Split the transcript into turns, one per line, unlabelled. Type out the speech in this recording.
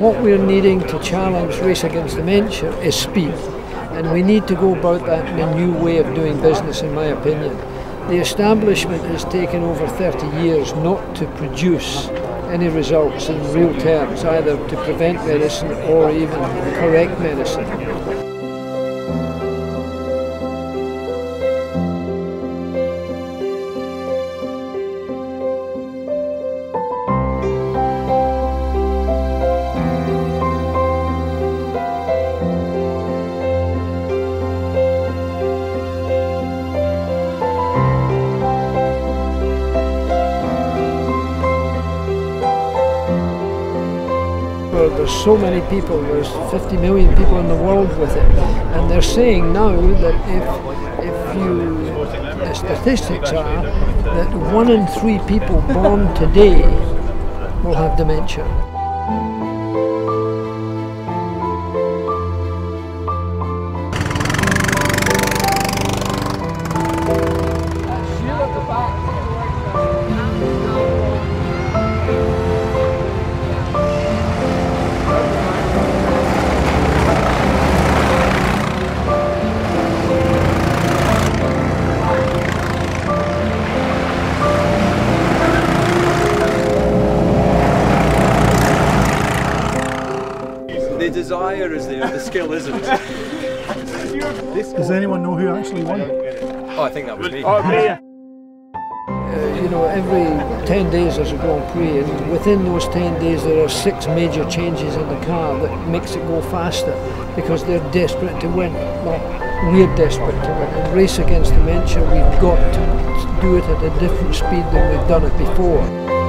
What we're needing to challenge Race Against Dementia is speed. And we need to go about that in a new way of doing business, in my opinion. The establishment has taken over 30 years not to produce any results in real terms, either to prevent medicine or even correct medicine. There's so many people, there's 50 million people in the world with it, and they're saying now that if, if you, the statistics are that one in three people born today will have dementia.
The desire is there, the skill isn't.
Does anyone know who actually won?
Oh, I think that was me.
Uh, you know, every 10 days there's a Grand Prix, and within those 10 days there are six major changes in the car that makes it go faster because they're desperate to win. Well, we're desperate to win. In Race Against Dementia, we've got to do it at a different speed than we've done it before.